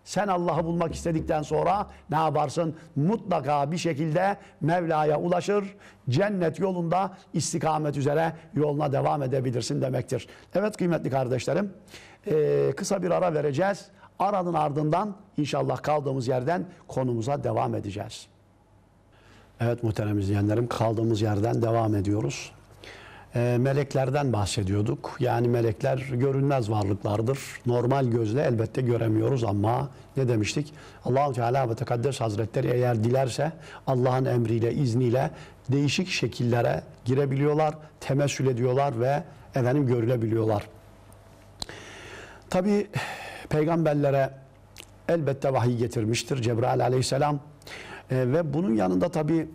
Sen Allah'ı bulmak istedikten sonra ne yaparsın? Mutlaka bir şekilde Mevla'ya ulaşır. Cennet yolunda istikamet üzere yoluna devam edebilirsin demektir. Evet kıymetli kardeşlerim ee, kısa bir ara vereceğiz. Aranın ardından inşallah kaldığımız yerden konumuza devam edeceğiz. Evet muhterem izleyenlerim kaldığımız yerden devam ediyoruz. E, meleklerden bahsediyorduk. Yani melekler görünmez varlıklardır. Normal gözle elbette göremiyoruz ama ne demiştik? Allahu Teala ve Tekaddes Hazretleri eğer dilerse Allah'ın emriyle, izniyle değişik şekillere girebiliyorlar, temessül ediyorlar ve efendim görülebiliyorlar. Tabi peygamberlere elbette vahiy getirmiştir Cebrail aleyhisselam. E, ve bunun yanında tabi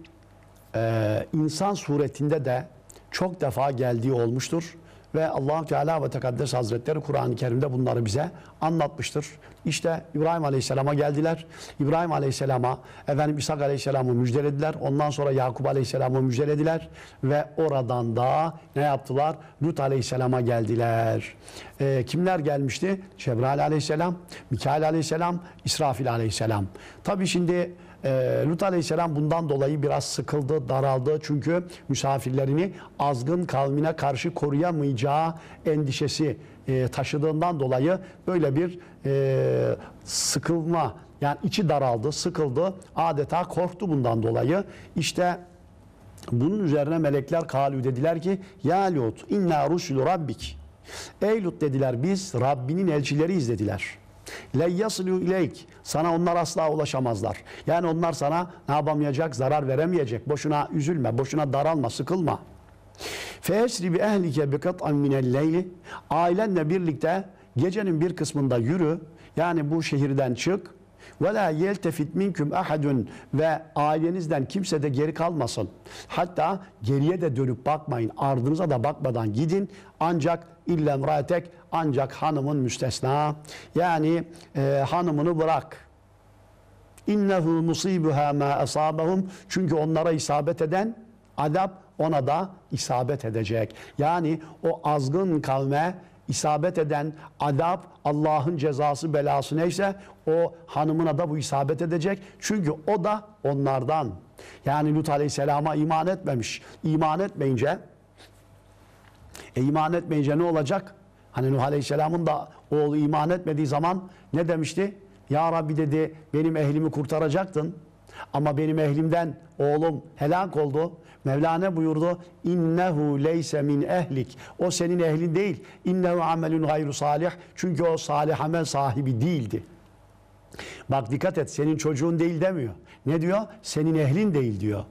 e, insan suretinde de çok defa geldiği olmuştur. Ve allah Teala ve Tekaddes Hazretleri Kur'an-ı Kerim'de bunları bize anlatmıştır. İşte İbrahim Aleyhisselam'a geldiler. İbrahim Aleyhisselam'a efendim İshak Aleyhisselam'ı müjdelediler. Ondan sonra Yakup Aleyhisselam'ı müjdelediler. Ve oradan da ne yaptılar? Lut Aleyhisselam'a geldiler. Ee, kimler gelmişti? Cebrail Aleyhisselam, Mikail Aleyhisselam, İsrafil Aleyhisselam. Tabi şimdi e, Lut Aleyhisselam bundan dolayı biraz sıkıldı, daraldı. Çünkü misafirlerini azgın kavmine karşı koruyamayacağı endişesi e, taşıdığından dolayı böyle bir e, sıkılma, yani içi daraldı, sıkıldı, adeta korktu bundan dolayı. İşte bunun üzerine melekler kalü dediler ki Ya Lut inna rusulü rabbik. Ey Lut dediler biz Rabbinin elçileri izlediler. Le yaslu ileyk. Sana onlar asla ulaşamazlar. Yani onlar sana ne yapamayacak? Zarar veremeyecek. Boşuna üzülme, boşuna daralma, sıkılma. Feesri bi ehlike bi kat'an minel leyli. Ailenle birlikte gecenin bir kısmında yürü. Yani bu şehirden çık. Ve la yeltefit minküm ahadun ve ailenizden kimse de geri kalmasın. Hatta geriye de dönüp bakmayın. Ardınıza da bakmadan gidin. Ancak illa emratek ancak hanımın müstesna. Yani e, hanımını bırak. İnnehu musibuha ma asabahum. Çünkü onlara isabet eden adab ona da isabet edecek. Yani o azgın kavme isabet eden adab Allah'ın cezası belası neyse o hanımına da bu isabet edecek. Çünkü o da onlardan. Yani Lut Aleyhisselam'a iman etmemiş. İman etmeyince e iman etmeyince ne olacak? Hani Nuh Aleyhisselam'ın da oğlu iman etmediği zaman ne demişti? Ya Rabbi dedi benim ehlimi kurtaracaktın. Ama benim ehlimden oğlum helak oldu. Mevla ne buyurdu? İnnehu leyse min ehlik. O senin ehlin değil. İnnehu amelun gayru salih. Çünkü o salih amel sahibi değildi. Bak dikkat et senin çocuğun değil demiyor. Ne diyor? Senin ehlin değil diyor.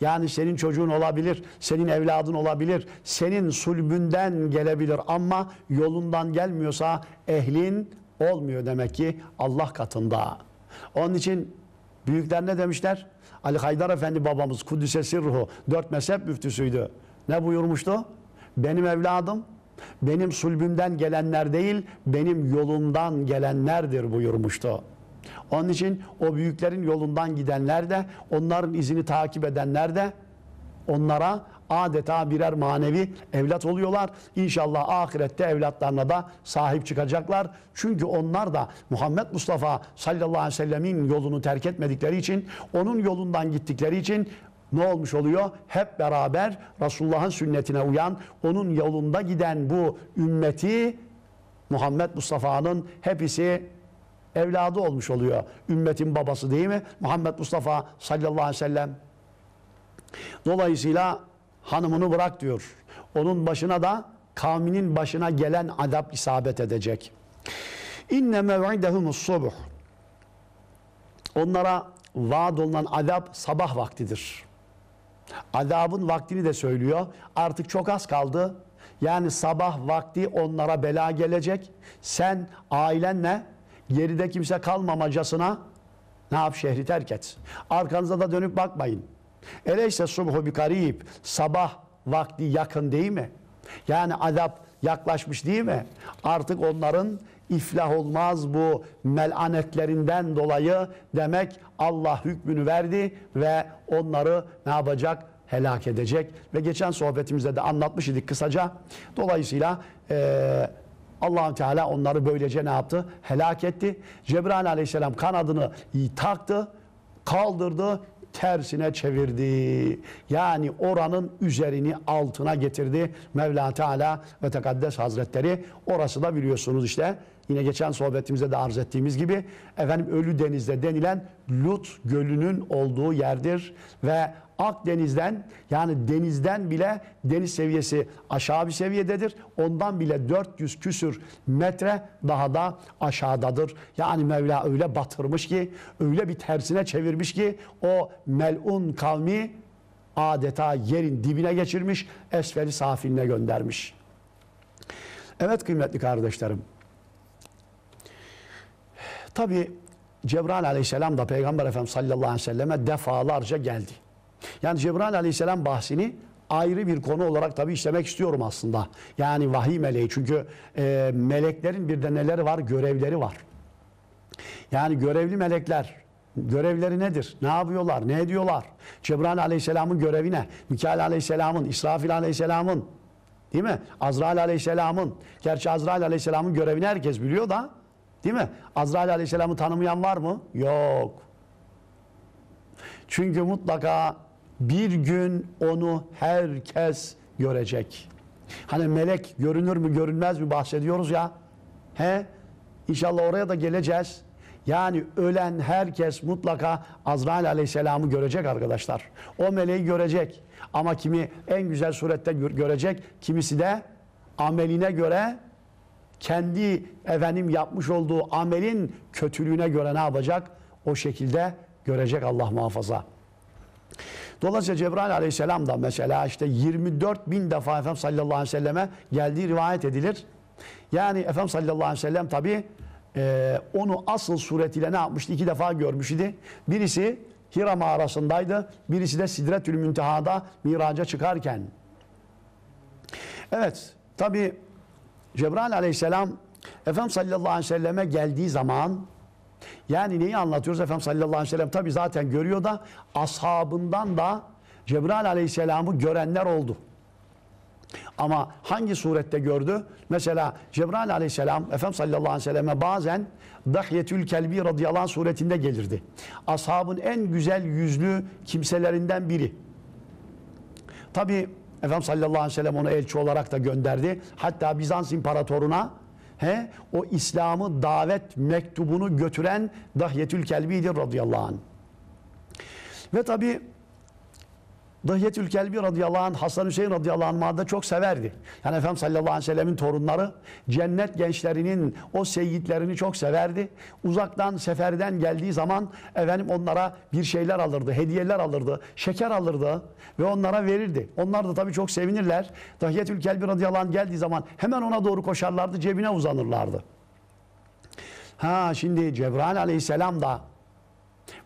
Yani senin çocuğun olabilir, senin evladın olabilir, senin sulbünden gelebilir ama yolundan gelmiyorsa ehlin olmuyor demek ki Allah katında. Onun için büyükler ne demişler? Ali Haydar Efendi babamız Kudüs'e sirruhu dört mezhep müftüsüydü. Ne buyurmuştu? Benim evladım benim sulbümden gelenler değil benim yolumdan gelenlerdir buyurmuştu. Onun için o büyüklerin yolundan gidenler de onların izini takip edenler de onlara adeta birer manevi evlat oluyorlar. İnşallah ahirette evlatlarına da sahip çıkacaklar. Çünkü onlar da Muhammed Mustafa sallallahu aleyhi ve sellemin yolunu terk etmedikleri için, onun yolundan gittikleri için ne olmuş oluyor? Hep beraber Resulullah'ın sünnetine uyan, onun yolunda giden bu ümmeti Muhammed Mustafa'nın hepsi evladı olmuş oluyor. Ümmetin babası değil mi? Muhammed Mustafa sallallahu aleyhi ve sellem. Dolayısıyla hanımını bırak diyor. Onun başına da kavminin başına gelen adap isabet edecek. İnne mev'idehumus subuh. Onlara vaad olunan adap sabah vaktidir. Adabın vaktini de söylüyor. Artık çok az kaldı. Yani sabah vakti onlara bela gelecek. Sen ailenle geride kimse kalmamacasına ne yap şehri terk et. Arkanıza da dönüp bakmayın. Eleyse subhu bi karib. Sabah vakti yakın değil mi? Yani azap yaklaşmış değil mi? Artık onların iflah olmaz bu melanetlerinden dolayı demek Allah hükmünü verdi ve onları ne yapacak? Helak edecek. Ve geçen sohbetimizde de anlatmış idik kısaca. Dolayısıyla eee allah Teala onları böylece ne yaptı? Helak etti. Cebrail aleyhisselam kanadını taktı, kaldırdı, tersine çevirdi. Yani oranın üzerini altına getirdi Mevla Teala ve Tekaddes Hazretleri. Orası da biliyorsunuz işte yine geçen sohbetimizde de arz ettiğimiz gibi efendim Ölü Deniz'de denilen Lut Gölü'nün olduğu yerdir ve Akdeniz'den yani denizden bile deniz seviyesi aşağı bir seviyededir. Ondan bile 400 küsür metre daha da aşağıdadır. Yani Mevla öyle batırmış ki öyle bir tersine çevirmiş ki o melun kavmi adeta yerin dibine geçirmiş, esferi safiline göndermiş. Evet kıymetli kardeşlerim. Tabi Cebrail aleyhisselam da Peygamber Efendimiz sallallahu aleyhi ve selleme defalarca geldi. Yani Cebrail aleyhisselam bahsini ayrı bir konu olarak tabii işlemek istiyorum aslında. Yani vahiy meleği çünkü e, meleklerin bir de neleri var? Görevleri var. Yani görevli melekler görevleri nedir? Ne yapıyorlar? Ne ediyorlar? Cebrail aleyhisselamın görevi ne? Mikail aleyhisselamın, İsrafil aleyhisselamın, değil mi? Azrail aleyhisselamın. Gerçi Azrail aleyhisselamın görevini herkes biliyor da, değil mi? Azrail aleyhisselamı tanımayan var mı? Yok. Çünkü mutlaka bir gün onu herkes görecek. Hani melek görünür mü görünmez mi bahsediyoruz ya. He? İnşallah oraya da geleceğiz. Yani ölen herkes mutlaka Azrail aleyhisselamı görecek arkadaşlar. O meleği görecek. Ama kimi en güzel surette gö- görecek, kimisi de ameline göre kendi efendim yapmış olduğu amelin kötülüğüne göre ne yapacak? O şekilde görecek Allah muhafaza. Dolayısıyla Cebrail aleyhisselam da mesela işte 24 bin defa Efendimiz sallallahu aleyhi ve selleme geldiği rivayet edilir. Yani Efendimiz sallallahu aleyhi ve sellem tabi onu asıl suretiyle ne yapmıştı? İki defa görmüş idi. Birisi Hira mağarasındaydı. Birisi de Sidretül Münteha'da miraca çıkarken. Evet tabi Cebrail aleyhisselam Efendimiz sallallahu aleyhi ve selleme geldiği zaman yani neyi anlatıyoruz Efendimiz sallallahu aleyhi ve sellem tabi zaten görüyor da ashabından da Cebrail aleyhisselamı görenler oldu. Ama hangi surette gördü? Mesela Cebrail aleyhisselam Efendimiz sallallahu aleyhi ve selleme bazen Dahyetül Kelbi radıyallahu anh suretinde gelirdi. Ashabın en güzel yüzlü kimselerinden biri. Tabi Efendimiz sallallahu aleyhi ve sellem onu elçi olarak da gönderdi. Hatta Bizans imparatoruna he, o İslam'ı davet mektubunu götüren Dahyetül Kelbi'dir radıyallahu anh. Ve tabi Dahyetül Kelbi radıyallahu anh, Hasan Hüseyin radıyallahu anh da çok severdi. Yani Efendimiz sallallahu aleyhi ve sellemin torunları cennet gençlerinin o seyitlerini çok severdi. Uzaktan seferden geldiği zaman efendim onlara bir şeyler alırdı, hediyeler alırdı, şeker alırdı ve onlara verirdi. Onlar da tabii çok sevinirler. Dahyetül Kelbi radıyallahu anh geldiği zaman hemen ona doğru koşarlardı, cebine uzanırlardı. Ha şimdi Cebrail aleyhisselam da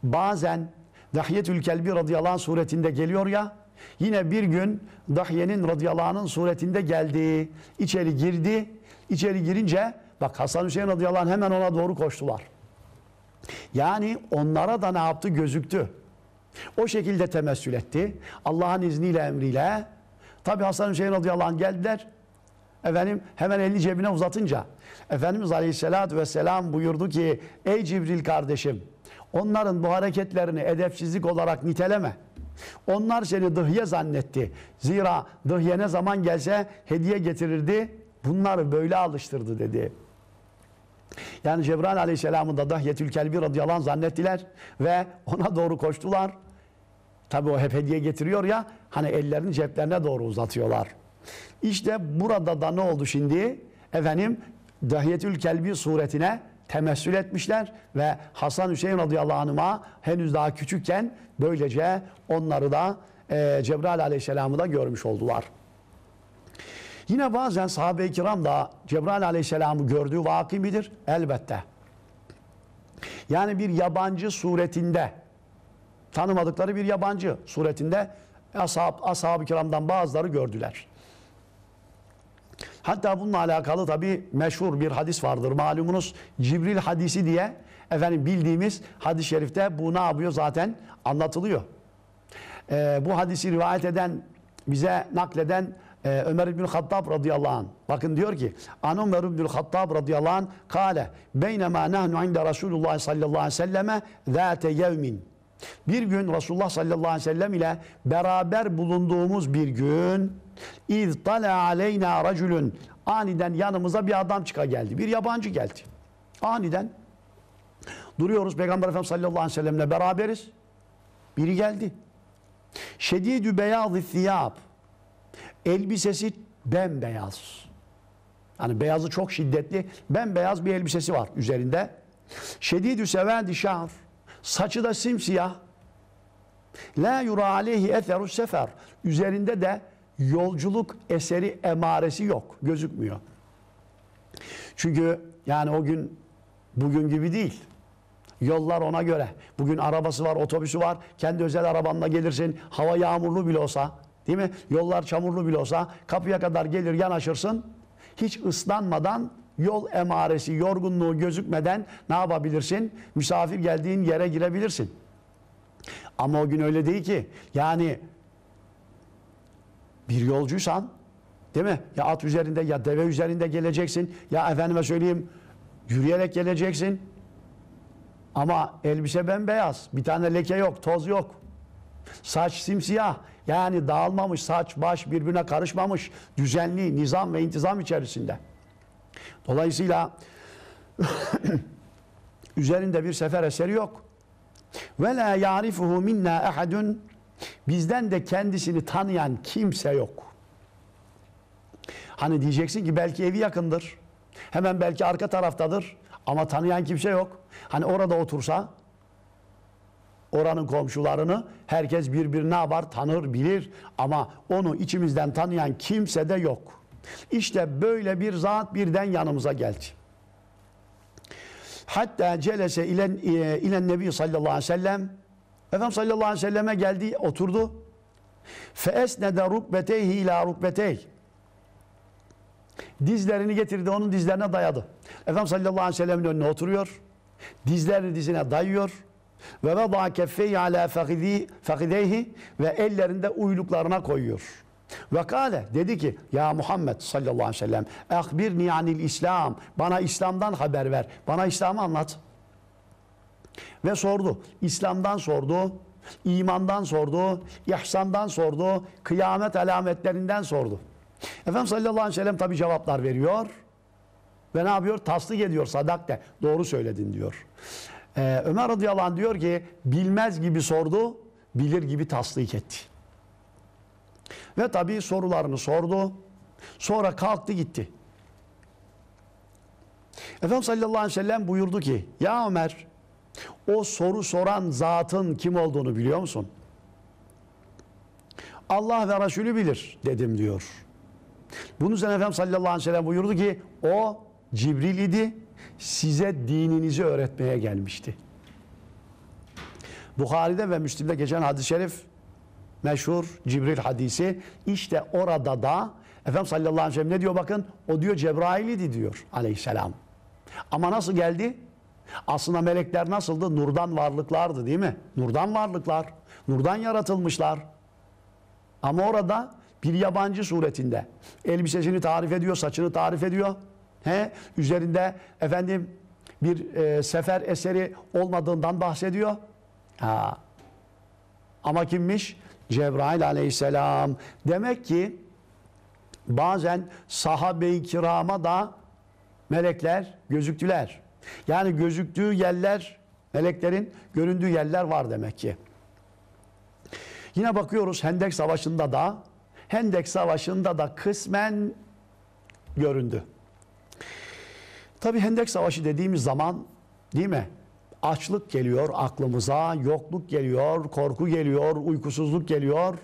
bazen Dahyetül Kelbi radıyallahu anh suretinde geliyor ya. Yine bir gün Dahye'nin radıyallahu anh'ın suretinde geldi. İçeri girdi. İçeri girince bak Hasan Hüseyin radıyallahu anh hemen ona doğru koştular. Yani onlara da ne yaptı? Gözüktü. O şekilde temessül etti. Allah'ın izniyle emriyle. Tabi Hasan Hüseyin radıyallahu anh geldiler. Efendim hemen elini cebine uzatınca Efendimiz aleyhissalatü vesselam buyurdu ki ey Cibril kardeşim Onların bu hareketlerini edepsizlik olarak niteleme. Onlar seni dıhye zannetti. Zira dıhye ne zaman gelse hediye getirirdi. Bunları böyle alıştırdı dedi. Yani Cebrail Aleyhisselam'ı da Dahyetül Kelbi radıyallahu anh zannettiler ve ona doğru koştular. Tabi o hep hediye getiriyor ya hani ellerini ceplerine doğru uzatıyorlar. İşte burada da ne oldu şimdi? Efendim Dahyetül Kelbi suretine temessül etmişler ve Hasan Hüseyin radıyallahu anh'a henüz daha küçükken böylece onları da e, Cebrail aleyhisselamı da görmüş oldular. Yine bazen sahabe-i kiram da Cebrail aleyhisselamı gördüğü vaki midir? Elbette. Yani bir yabancı suretinde tanımadıkları bir yabancı suretinde ashab, ashab-ı kiramdan bazıları gördüler. Hatta bununla alakalı tabi meşhur bir hadis vardır. Malumunuz Cibril hadisi diye efendim bildiğimiz hadis-i şerifte bu ne yapıyor zaten anlatılıyor. Ee, bu hadisi rivayet eden bize nakleden e, Ömer İbnül Hattab radıyallahu anh. Bakın diyor ki An Ömer İbnül Hattab radıyallahu anh kale beynema nahnu inde Resulullah sallallahu aleyhi ve selleme zâte yevmin. Bir gün Resulullah sallallahu aleyhi ve sellem ile beraber bulunduğumuz bir gün İz tala aleyna raculun aniden yanımıza bir adam çıka geldi. Bir yabancı geldi. Aniden duruyoruz Peygamber Efendimiz sallallahu aleyhi ve sellemle beraberiz. Biri geldi. Şedidü beyazı thiyab. Elbisesi bembeyaz. Yani beyazı çok şiddetli. Bembeyaz bir elbisesi var üzerinde. Şedidü sevadi şahr. Saçı da simsiyah. La yura aleyhi etheru sefer. Üzerinde de yolculuk eseri emaresi yok. Gözükmüyor. Çünkü yani o gün bugün gibi değil. Yollar ona göre. Bugün arabası var, otobüsü var. Kendi özel arabanla gelirsin. Hava yağmurlu bile olsa. Değil mi? Yollar çamurlu bile olsa kapıya kadar gelir yanaşırsın. Hiç ıslanmadan yol emaresi, yorgunluğu gözükmeden ne yapabilirsin? Misafir geldiğin yere girebilirsin. Ama o gün öyle değil ki. Yani bir yolcuysan değil mi? Ya at üzerinde ya deve üzerinde geleceksin. Ya efendime söyleyeyim yürüyerek geleceksin. Ama elbise bembeyaz. Bir tane leke yok, toz yok. Saç simsiyah. Yani dağılmamış saç, baş birbirine karışmamış. Düzenli, nizam ve intizam içerisinde. Dolayısıyla üzerinde bir sefer eseri yok. Ve la ya'rifuhu minna ahadun bizden de kendisini tanıyan kimse yok. Hani diyeceksin ki belki evi yakındır. Hemen belki arka taraftadır ama tanıyan kimse yok. Hani orada otursa oranın komşularını herkes birbirine yapar, tanır, bilir ama onu içimizden tanıyan kimse de yok. İşte böyle bir zat birden yanımıza geldi. Hatta celese ilen, e, ilen nebi sallallahu aleyhi ve sellem Efendimiz sallallahu aleyhi ve selleme geldi, oturdu. Fe esnede rukbeteyhi ila rukbeteyh. Dizlerini getirdi, onun dizlerine dayadı. Efendimiz sallallahu aleyhi ve sellemin önüne oturuyor. Dizlerini dizine dayıyor. Ve veda keffeyi ala fakideyhi ve ellerinde uyluklarına koyuyor. Ve kale dedi ki ya Muhammed sallallahu aleyhi ve sellem ehbirni anil İslam bana İslam'dan haber ver. Bana İslam'ı anlat. Ve sordu. İslam'dan sordu. imandan sordu. ihsandan sordu. Kıyamet alametlerinden sordu. Efendimiz sallallahu aleyhi ve sellem tabi cevaplar veriyor. Ve ne yapıyor? Tasdik ediyor. Sadakte. Doğru söyledin diyor. Ee, Ömer radıyallahu anh diyor ki bilmez gibi sordu. Bilir gibi tasdik etti. Ve tabii sorularını sordu. Sonra kalktı gitti. Efendimiz sallallahu aleyhi ve sellem buyurdu ki ya Ömer o soru soran zatın kim olduğunu biliyor musun? Allah ve Resulü bilir dedim diyor. Bunun üzerine Efendimiz sallallahu aleyhi ve sellem buyurdu ki o Cibril idi size dininizi öğretmeye gelmişti. Bukhari'de ve Müslim'de geçen hadis-i şerif meşhur Cibril hadisi. İşte orada da Efendimiz sallallahu aleyhi ve sellem ne diyor bakın? O diyor Cebrail idi diyor aleyhisselam. Ama nasıl geldi? Aslında melekler nasıldı? Nurdan varlıklardı değil mi? Nurdan varlıklar. Nurdan yaratılmışlar. Ama orada bir yabancı suretinde. Elbisesini tarif ediyor, saçını tarif ediyor. He? Üzerinde efendim bir e, sefer eseri olmadığından bahsediyor. Ha. Ama kimmiş? Cebrail aleyhisselam. Demek ki bazen sahabe-i kirama da melekler gözüktüler. Yani gözüktüğü yerler, meleklerin göründüğü yerler var demek ki. Yine bakıyoruz Hendek Savaşı'nda da, Hendek Savaşı'nda da kısmen göründü. Tabi Hendek Savaşı dediğimiz zaman değil mi? Açlık geliyor aklımıza, yokluk geliyor, korku geliyor, uykusuzluk geliyor.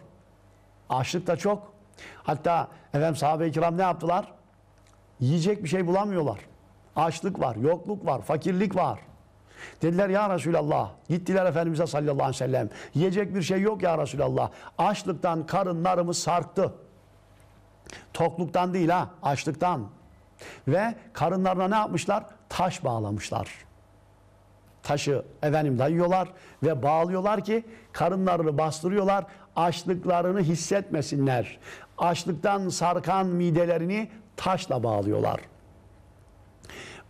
Açlık da çok. Hatta efendim sahabe-i kiram ne yaptılar? Yiyecek bir şey bulamıyorlar. Açlık var, yokluk var, fakirlik var. Dediler ya Resulallah. Gittiler Efendimiz'e sallallahu aleyhi ve sellem. Yiyecek bir şey yok ya Resulallah. Açlıktan karınlarımız sarktı. Tokluktan değil ha, açlıktan. Ve karınlarına ne yapmışlar? Taş bağlamışlar. Taşı efendim dayıyorlar ve bağlıyorlar ki karınlarını bastırıyorlar. Açlıklarını hissetmesinler. Açlıktan sarkan midelerini taşla bağlıyorlar.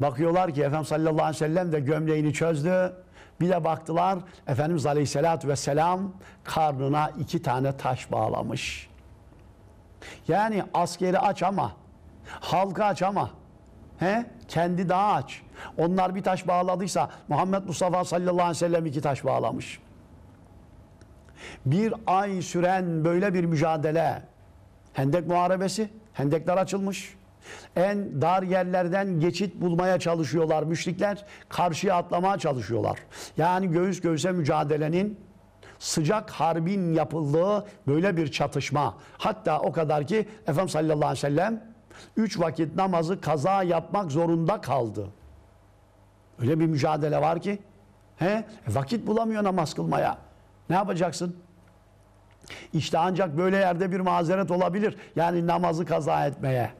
Bakıyorlar ki Efendimiz sallallahu aleyhi ve sellem de gömleğini çözdü. Bir de baktılar Efendimiz aleyhissalatü vesselam karnına iki tane taş bağlamış. Yani askeri aç ama halka aç ama he? kendi daha aç. Onlar bir taş bağladıysa Muhammed Mustafa sallallahu aleyhi ve sellem iki taş bağlamış. Bir ay süren böyle bir mücadele Hendek Muharebesi, hendekler açılmış. En dar yerlerden geçit bulmaya çalışıyorlar müşrikler. Karşıya atlamaya çalışıyorlar. Yani göğüs göğüse mücadelenin sıcak harbin yapıldığı böyle bir çatışma. Hatta o kadar ki Efendimiz sallallahu aleyhi ve sellem üç vakit namazı kaza yapmak zorunda kaldı. Öyle bir mücadele var ki he, vakit bulamıyor namaz kılmaya. Ne yapacaksın? İşte ancak böyle yerde bir mazeret olabilir. Yani namazı kaza etmeye.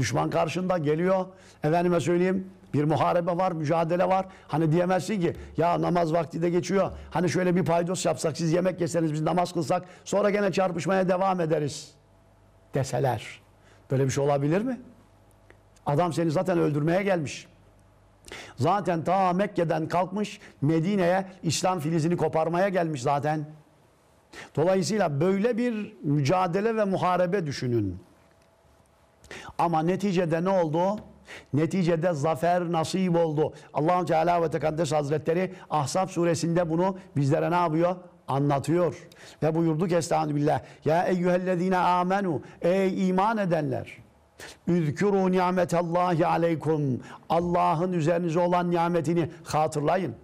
Düşman karşında geliyor. Efendime söyleyeyim bir muharebe var, mücadele var. Hani diyemezsin ki ya namaz vakti de geçiyor. Hani şöyle bir paydos yapsak, siz yemek yeseniz biz namaz kılsak sonra gene çarpışmaya devam ederiz deseler. Böyle bir şey olabilir mi? Adam seni zaten öldürmeye gelmiş. Zaten ta Mekke'den kalkmış Medine'ye İslam filizini koparmaya gelmiş zaten. Dolayısıyla böyle bir mücadele ve muharebe düşünün. Ama neticede ne oldu? Neticede zafer nasip oldu. Allahu Teala ve Tekaddes Hazretleri Ahzab suresinde bunu bizlere ne yapıyor? Anlatıyor. Ve buyurdu ki Estağfirullah. Ya eyyühellezine amenu. Ey iman edenler. Üzkürü nimetallahi aleykum. Allah'ın üzerinize olan nimetini hatırlayın.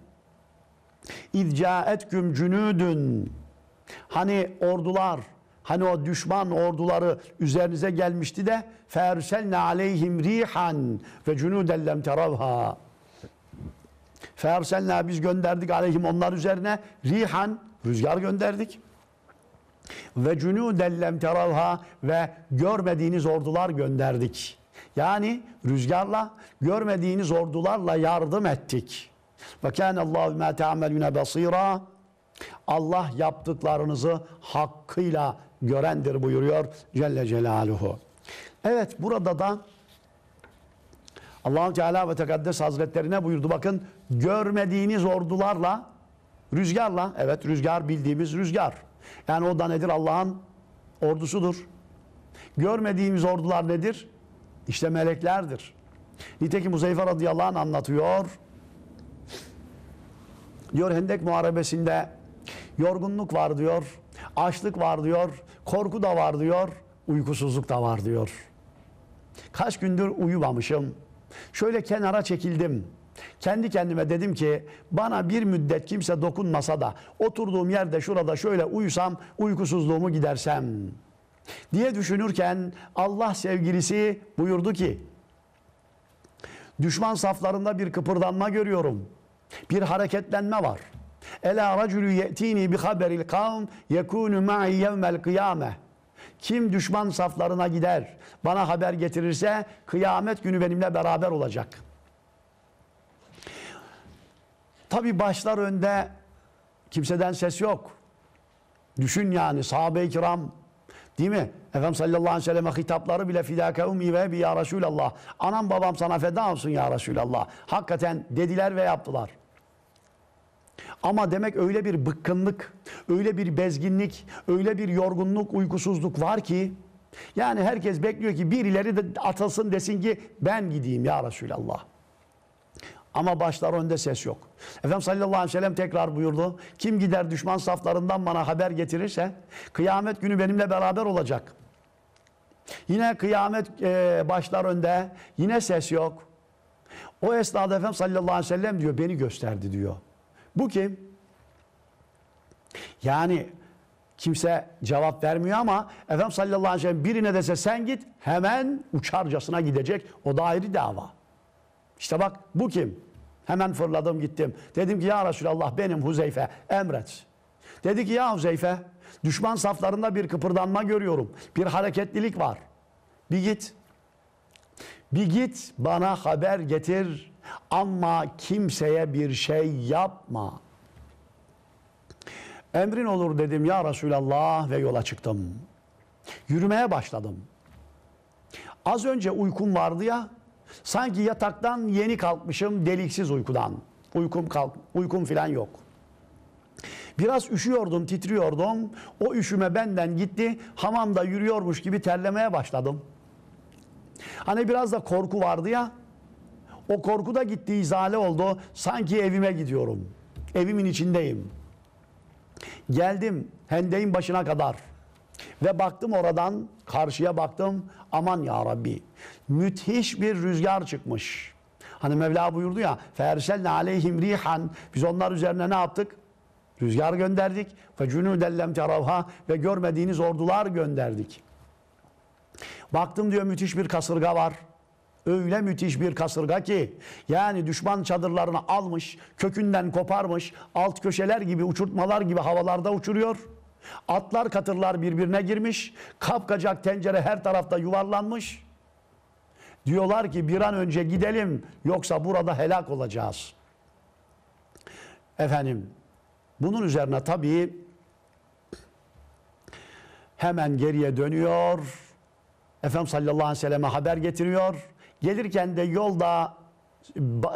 İzcaetküm cünüdün. Hani ordular, hani o düşman orduları üzerinize gelmişti de ferselne aleyhim rihan ve cunuden lem teravha. Ferselna biz gönderdik aleyhim onlar üzerine rihan rüzgar gönderdik. Ve cunuden lem teravha ve görmediğiniz ordular gönderdik. Yani rüzgarla görmediğiniz ordularla yardım ettik. Ve kâne Allahu mâ te'amelûne basîrâ. Allah yaptıklarınızı hakkıyla görendir buyuruyor Celle Celaluhu. Evet burada da Allahu Teala ve Tekaddes Hazretlerine buyurdu bakın görmediğiniz ordularla rüzgarla evet rüzgar bildiğimiz rüzgar. Yani o da nedir Allah'ın ordusudur. Görmediğimiz ordular nedir? İşte meleklerdir. Nitekim Huzeyfe radıyallahu anh anlatıyor. Diyor Hendek Muharebesi'nde yorgunluk var diyor, açlık var diyor, korku da var diyor, uykusuzluk da var diyor. Kaç gündür uyumamışım. Şöyle kenara çekildim. Kendi kendime dedim ki bana bir müddet kimse dokunmasa da oturduğum yerde şurada şöyle uyusam uykusuzluğumu gidersem diye düşünürken Allah sevgilisi buyurdu ki düşman saflarında bir kıpırdanma görüyorum. Bir hareketlenme var. Ela racülü ye'tini bi haberil kavm yekunu ma'i yevmel kıyame. Kim düşman saflarına gider, bana haber getirirse kıyamet günü benimle beraber olacak. Tabi başlar önde kimseden ses yok. Düşün yani sahabe-i kiram değil mi? Efendimiz sallallahu aleyhi ve selleme hitapları bile fidâke ummi ve ebi ya Resulallah. Anam babam sana feda olsun ya Resulallah. Hakikaten dediler ve yaptılar. Ama demek öyle bir bıkkınlık, öyle bir bezginlik, öyle bir yorgunluk, uykusuzluk var ki yani herkes bekliyor ki birileri de atılsın desin ki ben gideyim ya Resulallah. Ama başlar önde ses yok. Efendimiz sallallahu aleyhi ve sellem tekrar buyurdu. Kim gider düşman saflarından bana haber getirirse kıyamet günü benimle beraber olacak. Yine kıyamet e, başlar önde. Yine ses yok. O esnada Efendimiz sallallahu aleyhi ve sellem diyor beni gösterdi diyor. Bu kim? Yani kimse cevap vermiyor ama Efendimiz sallallahu aleyhi ve sellem birine dese sen git hemen uçarcasına gidecek. O da ayrı dava. İşte bak bu kim? Hemen fırladım gittim. Dedim ki ya Resulallah benim Huzeyfe emret. Dedi ki ya Huzeyfe düşman saflarında bir kıpırdanma görüyorum. Bir hareketlilik var. Bir git. Bir git bana haber getir ama kimseye bir şey yapma. Emrin olur dedim ya Resulallah ve yola çıktım. Yürümeye başladım. Az önce uykum vardı ya sanki yataktan yeni kalkmışım deliksiz uykudan. Uykum kalk, uykum filan yok. Biraz üşüyordum, titriyordum. O üşüme benden gitti. Hamamda yürüyormuş gibi terlemeye başladım. Hani biraz da korku vardı ya. O korku da gitti, izale oldu. Sanki evime gidiyorum. Evimin içindeyim. Geldim hendeğin başına kadar. Ve baktım oradan karşıya baktım. Aman ya Rabbi. Müthiş bir rüzgar çıkmış. Hani Mevla buyurdu ya. Ferselne aleyhim rihan. Biz onlar üzerine ne yaptık? Rüzgar gönderdik. Ve cunudellem teravha. Ve görmediğiniz ordular gönderdik. Baktım diyor müthiş bir kasırga var. Öyle müthiş bir kasırga ki yani düşman çadırlarını almış, kökünden koparmış, alt köşeler gibi uçurtmalar gibi havalarda uçuruyor. Atlar katırlar birbirine girmiş. Kapkacak tencere her tarafta yuvarlanmış. Diyorlar ki bir an önce gidelim yoksa burada helak olacağız. Efendim bunun üzerine tabii hemen geriye dönüyor. Efendim sallallahu aleyhi ve selleme haber getiriyor. Gelirken de yolda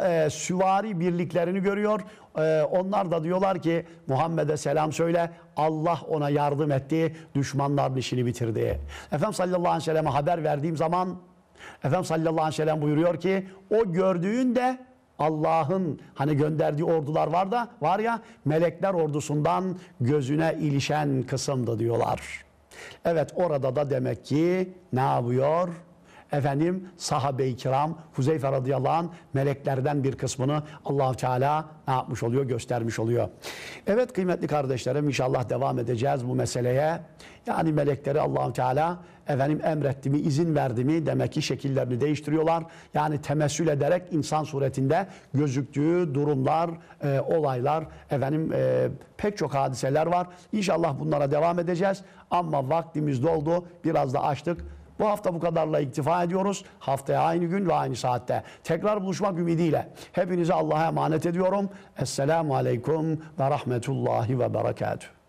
e, süvari birliklerini görüyor. E, onlar da diyorlar ki Muhammed'e selam söyle. Allah ona yardım etti. Düşmanların işini bitirdi. Efendim sallallahu aleyhi ve selleme haber verdiğim zaman Efendim sallallahu aleyhi ve sellem buyuruyor ki o gördüğün de Allah'ın hani gönderdiği ordular var da var ya melekler ordusundan gözüne ilişen kısımdı diyorlar. Evet orada da demek ki ne yapıyor? Efendim sahabe-i kiram Huzeyfe radıyallahu anh meleklerden bir kısmını allah Teala ne yapmış oluyor? Göstermiş oluyor. Evet kıymetli kardeşlerim inşallah devam edeceğiz bu meseleye. Yani melekleri allah Teala efendim emretti mi, izin verdi mi demek ki şekillerini değiştiriyorlar. Yani temessül ederek insan suretinde gözüktüğü durumlar, e, olaylar, efendim e, pek çok hadiseler var. İnşallah bunlara devam edeceğiz. Ama vaktimiz doldu. Biraz da açtık. Bu hafta bu kadarla iktifa ediyoruz. Haftaya aynı gün ve aynı saatte. Tekrar buluşmak ümidiyle. Hepinize Allah'a emanet ediyorum. Esselamu Aleyküm ve Rahmetullahi ve Berekatuhu.